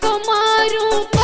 tomaram